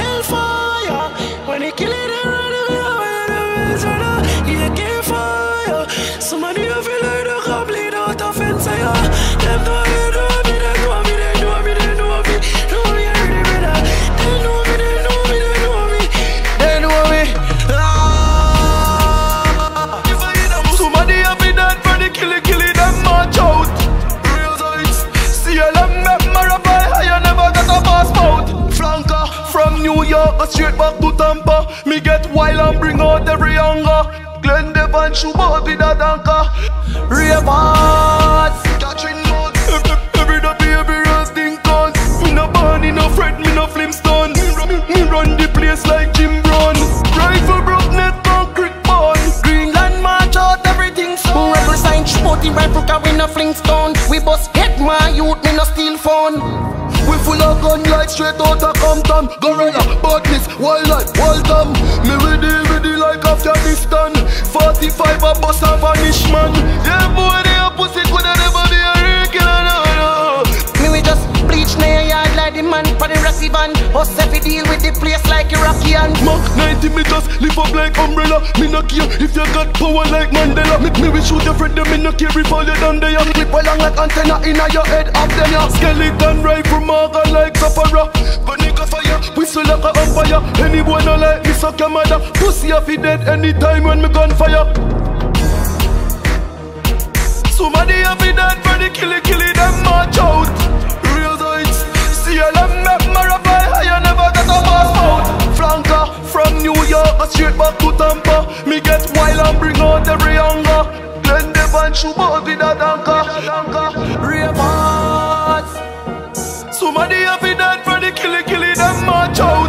Hellfire. When they kill it, they run away. Yeah, can't fire. Somebody York, straight back to Tampa. Me get wild and bring out every hunger. Glen Devon shoot out with a danker. Ravens. Catching mud. Every, every day, every roasting con. Me no Barney, no Fred, me no Flintstone. Me, run- me run the place like Jim Brown. Rifle broke net, concrete bond. Greenland march out, everything so Represent sporty rifle car we no Flintstone We bust head my youth, me no steal We full of gun like straight out of Compton. Gorilla, badness, wildlife, Waltham Me ready, ready like Afghanistan. 45 a bus a vanish man Yeah the man for the Rossi van Us if we deal with the place like Iraqian Mach 90 meters, lift up like umbrella. Me no care if you got power like Mandela. Me, me will shoot your friend, me no care if all you done there. Clip along like antenna inna your head up them ya Skeleton rifle marker like Safara But nigga fire, whistle like a umpire. Any boy no like me suck your mother. Pussy off he dead anytime when me gun fire Somebody have been dead for the killy killy York straight back to Tampa Me get wild and bring out every hunger. Glen Devon shoot out with a danker Ravens. Somebody have been dead for the killy killy them march out.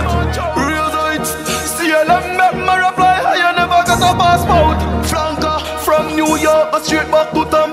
Real sights CLM my reply I never got a passport. Flanker from New York A straight back to Tampa